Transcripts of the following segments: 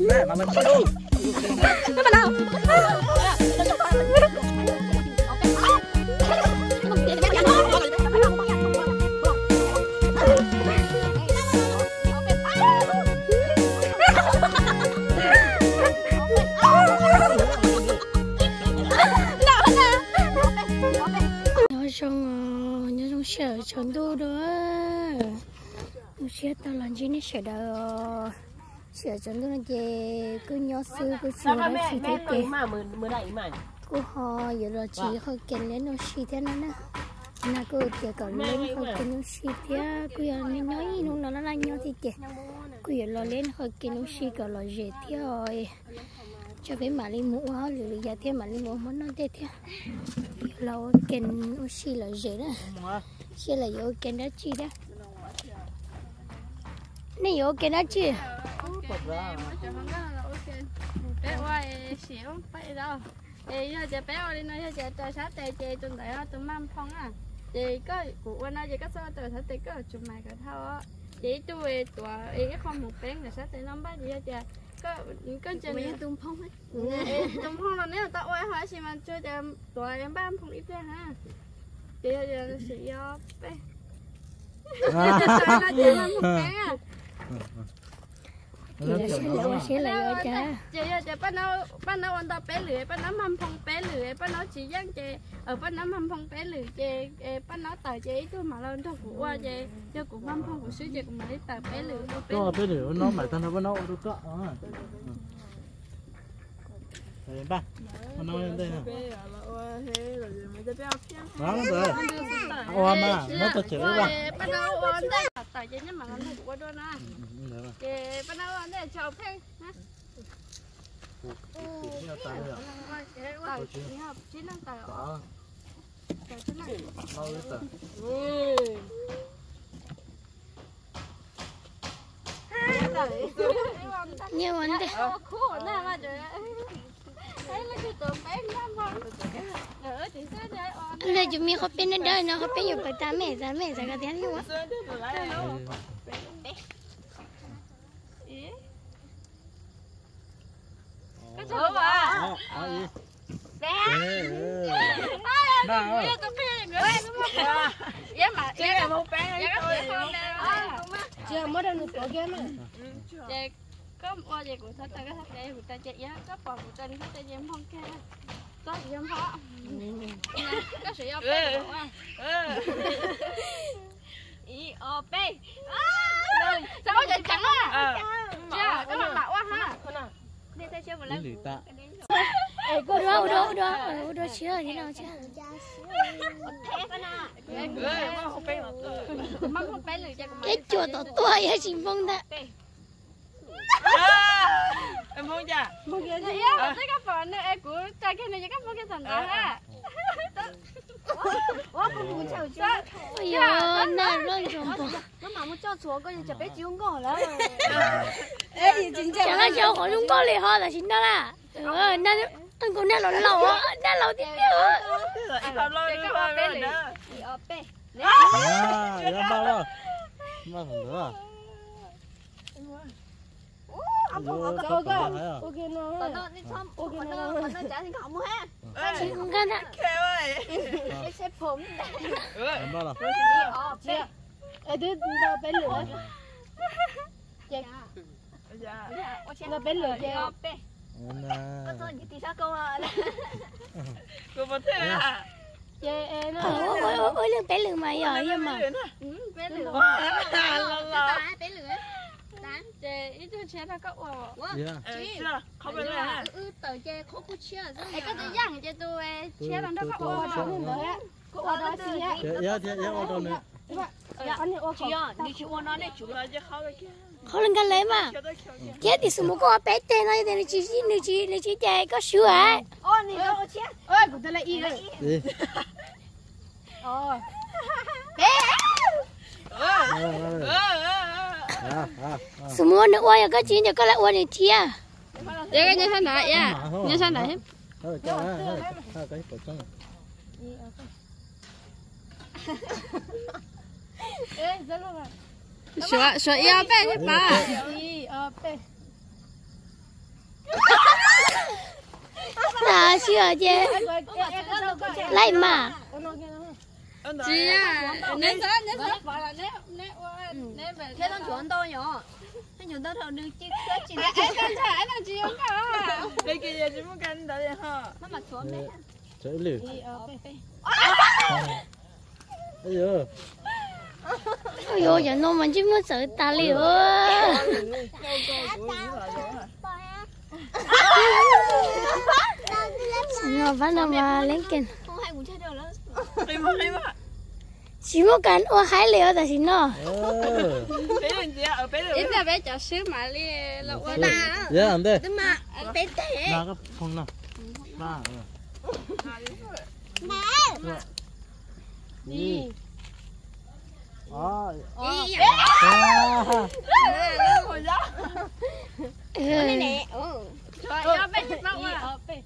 mẹ mà mình đâu nó bắt đầu. Nhớ xong nhớ xong sợ chọn đu đó. Sẽ tao làm gì nó sợ đâu chọn đu nó về cứ nhớ xưa cứ chiều đó chỉ thế kì mà mưa mưa đẩy mà. Cứ ho giờ là chỉ hơi kén lên nó xì thế này nè. Na cứ chỉ còn lên hơi kén nó xì thế cứ giờ nó nói nó nó là nhớ thì kì cứ giờ lo lên hơi kén nó xì còn lo dễ thế rồi. Cho cái mà đi mũ ha lười giờ thế mà đi mũ muốn nó thế thế lâu kén nó xì là dễ đó. Xì là vô kén đó chi đó này vô kén đó chi bé quay xỉu phải đâu thì giờ chị bé đi nói chị trời sát tê chị tuần đấy tụi mam phong à. chị có quan nói chị có số trời sát tê có chụp mày cái thao á chị tôi tụi cái không một bé là sát năm ba gì chị có có chuyện này tung phong ấy tụi phong là nếu tao quay hỏi chị mà chơi chị tụi em ba phong ít ra ha chị giờ chị do bé trời là chị mam một bé à thì là chị ơi chị bắt nó bắt nó ăn tao bé lưỡi bắt nó mâm phong bé lưỡi bắt nó chỉ dán chị. Ở bắt nó mâm phong bé lưỡi chị bắt nó tờ chị tôi mà lên thôi của qua chị. Cho của mâm phong của suy chị cũng mà đi tờ bé lưỡi bé có biết được nó mày tao nó nấu được có đây ba. Nó nấu lên đây nè đó nó rồi ô mà nó tao chửi ba bắt nó mà nó thôi của đôi nó chị bắt nó ăn đây chào phê chín năm chín năm nhiều vấn đề trời anh chúng mình học bên nó đây nó học bên nhiều cái ta mẹ ra mẹ ra cái tiếng gì quá cái chỗ mà đó đó gì bé nào cái tụi bé người đúng không dạ mà dạ là một bé dạ các bé con đây chưa mới đâu được kia mà dạ có qua về của ta cái thằng đây của ta chạy giá có bỏ của ta đi ta dám không ca có gì không khó. Có sự à ý bé rồi sao có chuyện chẳng à? Chưa cái mặt mạo quá ha. đi theo chưa một đi lần lì ta. Đâu đâu đâu đâu đâu chưa thế nào chưa? Cái chuột tổ tuổi hay chính phong ta em muốn chưa? Một cái gì? Á cái cái phần này em của trai cái này cái phần cái thần đó ha. ôi giờ na lon chồng bò chẳng là cháu khỏi đúng có lì ho là chính đó là ờ. na tôi cũng na lẩu lẩu á. Na lẩu tiếp nữa em cái rồi cái bé rồi lười đó. Thì ở bé à nó bao đâu bao thằng nữa ôi ôi ôi ôi lưng bé lưng mà giỏi nhưng mà bé lửa bé lửa chị ít thôi chế nó có ủa yeah không phải là ừ tờ chế khó có chia rồi cái tôi dặn cho tôi chế nó nó có ủa đó nữa có ủa đó gì á yeah yeah yeah ô tô nữa chị à đi chú nó này chú là chứ không được khó lên gan lấy mà cho chết thì số một con bé tên này thì chỉ chỉ nữ chỉ nữ chạy có sữa ấy ô này đâu chế ơi của tôi là y rồi à à ôi có cho có semua nak waya ka chin ka la wani tia ya ka nyasa na ya nyasa na hem Sợ sợ yêu bé chứ bà. Là sợ chứ. Lại mà chị à nếu sao nếu sao bảo là nếu nếu nếu về thế con chuẩn tôi nhỏ anh chuẩn tôi thầu được chứ cái chị ai con trai ai là chị không có. Đây kia chỉ muốn canh đấy ha nó mà chuẩn đấy. Chạy lử. đi ở bên Ây giời. ôi dồi giờ nó mình chỉ muốn sợ ta liệu nó vẫn là mà lên kênh không hay muốn chơi đâu lắm. Đi mà đi mà chỉ muốn cần ô hai liệu là gì nó Ờ. bé lên chị ở bé lên là bé cho xíu mà đi là qua ta Dạ, làm đây. mà bé té Na cái phong nào. Na. ờ. Đi. À. đi À. ừ. rồi cho bé chụp đâu à gà kia khỏi nhỏ giờ nữa cái cái khỏi nhỏ bé tỉnh con về đây nữa bánh nọ nàng phong kêu khỏi chốt chứ À. Con thi hai nè. Ừ. Thế. Thế đi. Cho ó đi. vậy là rồi em mới kéo cho cá luôn nãy à cứ lo này nó đỡ bôi mà nãy à cứ à lúc là chú Tao nó có một tờ hỏi khi nhớ mình cầu tệ lì ăn thôi à đó đó lẹ đó tiêu đó mà chị nói chị đó chị có nói à mấy cái đi ở bên đi trả lại ta Ta. trả giải là gì à Thế đó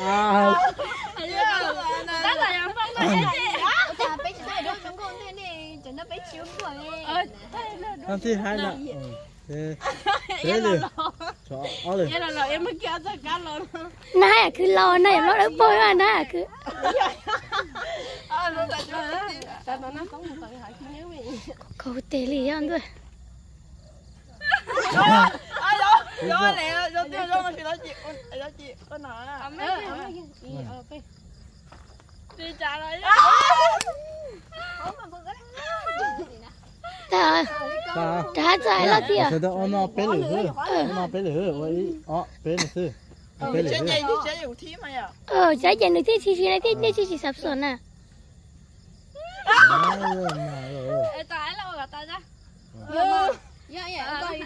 à ờ giải giải được thế thì thì này thế này thì chỉ sắp sửa nè Mà rồi. Ê, tao ấy lâu rồi tao ra dạ dạ tôi chứ mà thi ta cho ờ này thế mà thì tán này thế mà tủ sư tủ yên này à ờ chơi gì chơi nha Đi. Ó. Bé. À, nói. À, cái ha. cú chả uốn à cú sáng này uốn à cú chưa cú sáng này uốn Ê, người mua cho Đó, bé. À, nó mà. ừ. ôi cái chơi ở đây rồi nè Đó, bé. Ôi. à đây rồi chơi ở đây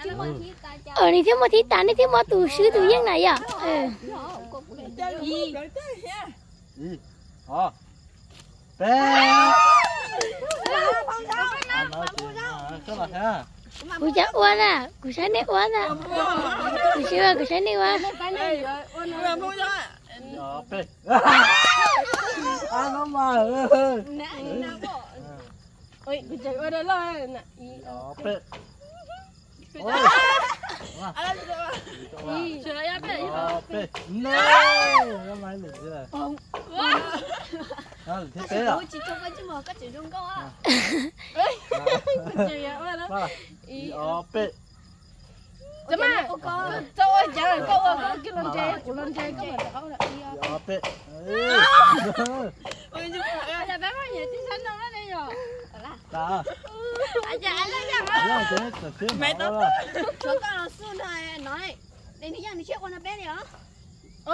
Đó, bé. No. Nó mày lử gì này. Nó lử thế bé à? chỉ cho cái chứ mà cái chỉ trong câu á chơi ở đây Ba. Đó, bé. Chấm à, cho ơi, chả là câu ở cái lần chơi, của lần chơi có mà đâu là đi. Đó, bé. Ê. ôi chứ phải Bây giờ bé bao nhiêu tí sẵn đâu đó đi rồi. Ta. Anh chả anh lấy ra Nó là thế, là thế Mẹ mà tao- chúng ta là xuân này nói con nó bé đi hả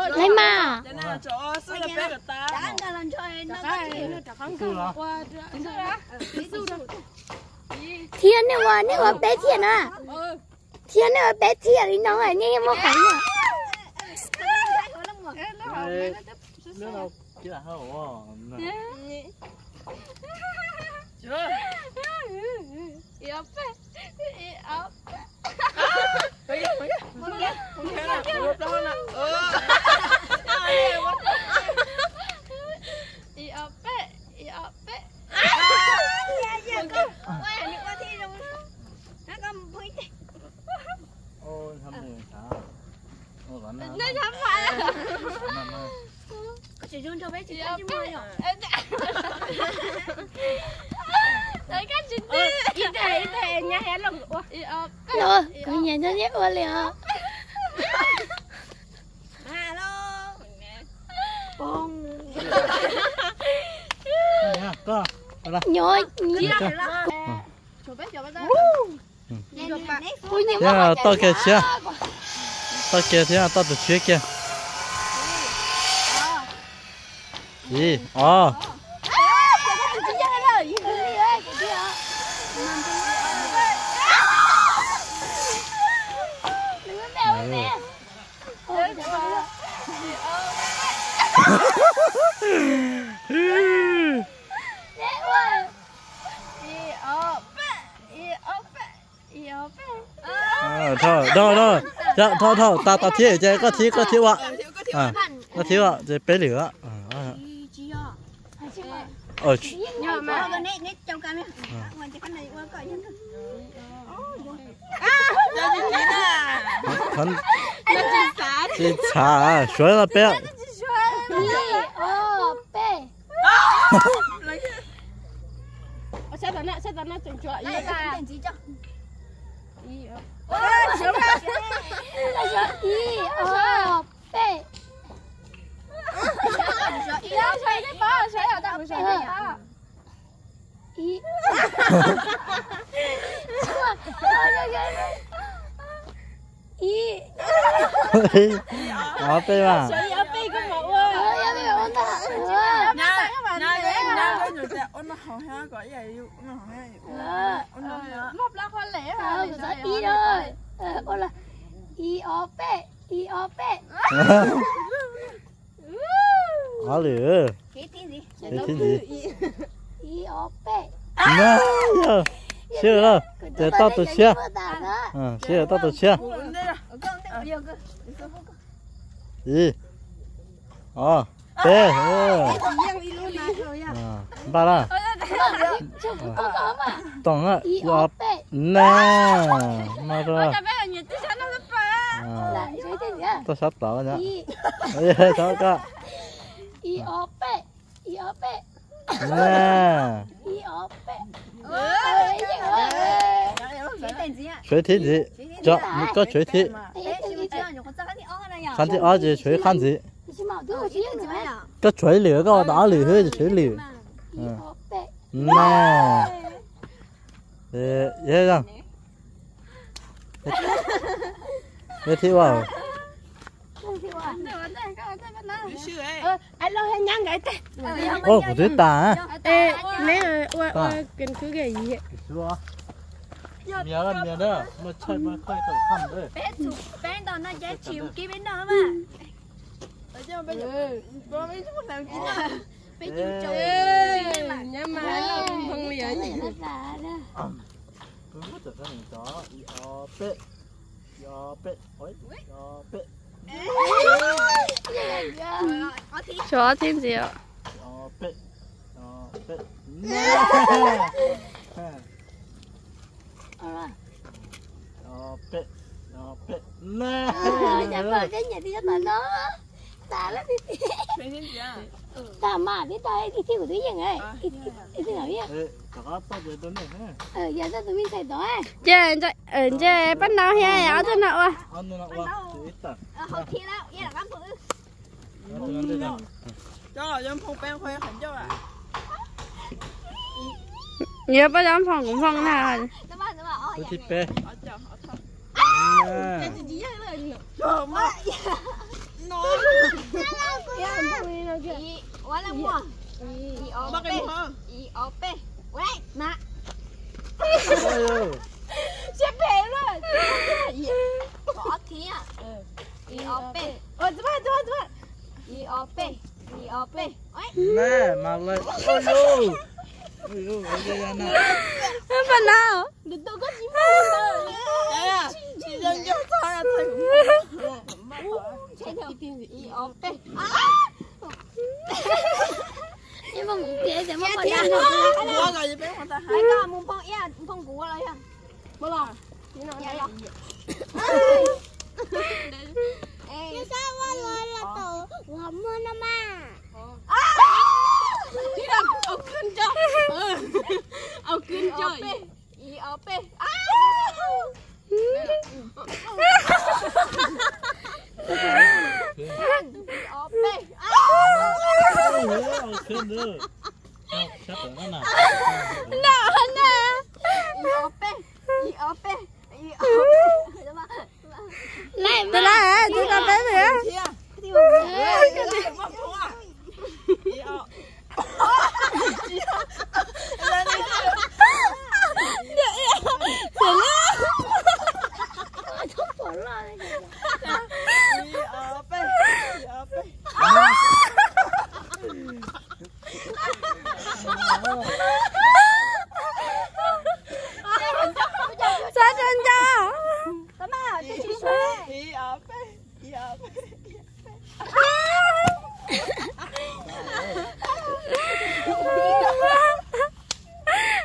lấy mà cho chỗ xưa là bé của ta đã ăn ra lần chơi nó có cái gì nó chả không Sư hả? qua đó. thiên này này bé thiên à Ừ. thiên này bé thiên thì nó là như một khánh à. Nếu đâu chỉ là hơi sao? Ôi, bạn nào? Nó chẳng phải là Mama. chỉ dùng cho bé yếu ăn chứ phê. mà Đấy cái chuyện đi. Ý thế, ý thế, nhà hé. Yếu phê. nó có nhà nó nhé uốn liền alo Nè, có. Thế mà là to kìa chưa? To kìa thế to từ phía kia. Gì? Ờ. dạ thôi thôi ta ta thiếu chơi có thiếu có thiếu ạ à có thiếu ạ chơi bé lửa. À ờ nhưng mà. Mà nét nét trong cam nha. Ngoài cái này qua coi nhân. cho chị chị nè hắn chị trả sửa là bé Đi ô bê. sao tao nè sao tao nè chừng chọi Đây vậy là ta tiền gì cho? đi ở Là cho đi ô bê. đi đâu xoay cái bó xoay ở đâu xoay cái bó Đi. Đi. ở bé mà xoay ở bên cũng một ơi Ờ, ya me onda. nè nè cái nè cái ôn nó hậu ha gọi vậy ôn nó hậu ha ôn nó hậu một là lẻ ha người ta đi rồi. Ờ, là đi ô bê. Đi ô bê. ở lửa Cái tiếng gì? cái thứ gì Đi ô bê. nè chưa đâu để tao tụi chia ừ chia tao tụi chia gì ờ 一二一四五六七八九十十一十二懂三十四十五十六十七十八十九二十二二二二二三二四二五哎六二七一二八一二八二一二一二八二九三十三十二一二九三 cái 水 lửa cái đá lửa hơi 水 lửa Đi ô bê. nè. Ê ê rằng ê thi vào Không ờ anh lo hay nhang cái tê ô của tôi ta ê mà ôi ôi cần cứ cái gì à miếng ăn miếng đó. mà chơi mà khơi thử khăn đấy. Bé đó nó dễ chịu cái bên đó mà. Chứ bây giờ có mấy chút nào chín à chịu chụp. ê nhưng mà nó không liền Cái này rất là đó. cứ mất được cái này đó yo bệ yo bệ ôi yo bệ chó thêm gì ạ? Yo bệ yo bệ nè Ờ, yo bệ yo bệ nè ờ, dạ vâng, cái nhà đi cho tao nó. Ta lắm à Ta mà đi ta đi theo của tôi như này. Đi đi nào ê cả tao về đến này ha Ờ, giờ tao tụi mình xài đó. chơi chơi ờ chơi bắt đầu hay áo thế nào à ăn nó ta Không thi đâu, vậy là nó đây đâu cho là dân phong ben khoe hẳn cho à nhớ bắt đầu phòng cũng phòng nào Tao mà tao mà ờ cái thịt bè ở chờ ở chờ nè trời má nó Ý, quá là mua. Ý ô bắt bê. em hả Ý ô bê. Quay, mà. ôi Xếp bể luôn. Có thi à? Ý ô bê. ờ chú ba chú ba chú ba Ý ô bê. Ý ô bê. Nè mà lại ôi ôi ôi ôi ôi ôi nè Đừng tôi có gì mà. Đây à chị dân cho sao là thầy Chạy theo. Ý ô bê. Nhưng mà ngủ kia sẽ mất con nha. mua rồi chị bé người ta Ai có muốn phong ya, phong cũ rồi ha. Bố lo. Dạ rồi. Ê. sao mà gọi là tổ ngắm mưa nó mà. ông kinh cho ông kinh cho Ý ô bê. Ý ô bê. ôiขึ้นเด้อเอาชัดแต่นั่นน่ะ Ý ô bê. Ý ô bê. Ý ô bê. Đúng không? này tôi là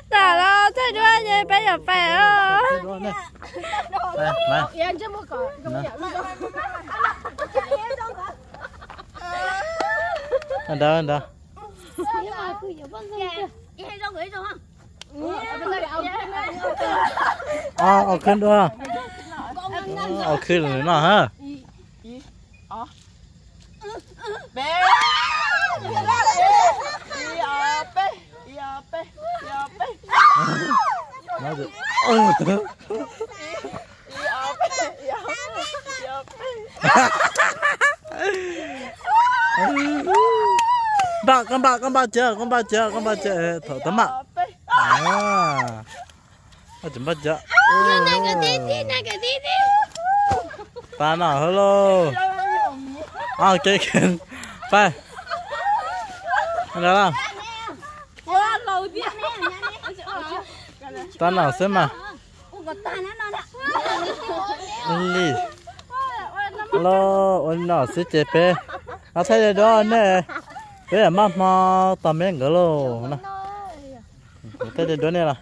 Tả lo thế đó nhé bé nhập bé đó. Mà, mà. Em chưa mua cỏ, không hiểu luôn. Anh đâu, anh đâu. Nhưng mà cứ hiểu bao nhiêu. Em đâu gửi rồi không? Ờ, ở khuyên đua. Ở khuyên nữa hả? Ờ. Bé. Đi ra đây. Đi à bé. Đi à bé. Đi à bé. Nói được. Ôi một thứ. Đi à bé. Đi à bé. Đi à bé. Bà con bà con bà chờ con bà chờ con bà chờ thở tấm ạ. À. Bà chuẩn bắt chờ. Ba nào hello. Ờ, ok, kia kìa. Phê Anh ra làm Tao nào xem mà. Lì. Lô Ôn nào xí chế bê Nó thấy rồi đó nè. Bây giờ mắt mà tầm mấy ngỡ lô Nè. Thế thì đó nè là.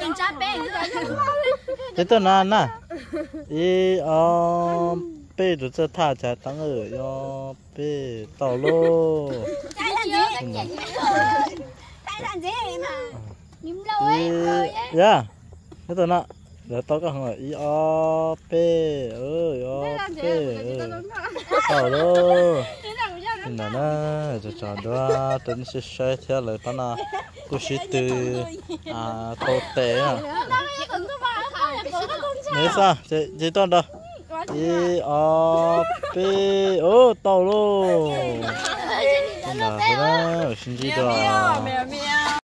Chim cháp bé. cái tên là na. 一二背着这踏才当二幺背到喽。一呀，你等那，来到个行一二背二幺背到喽。奶奶就长大，真是帅天了，把那故事都啊偷带啊。没事，这这段的，一二背哦到喽，真的，真的，心机的。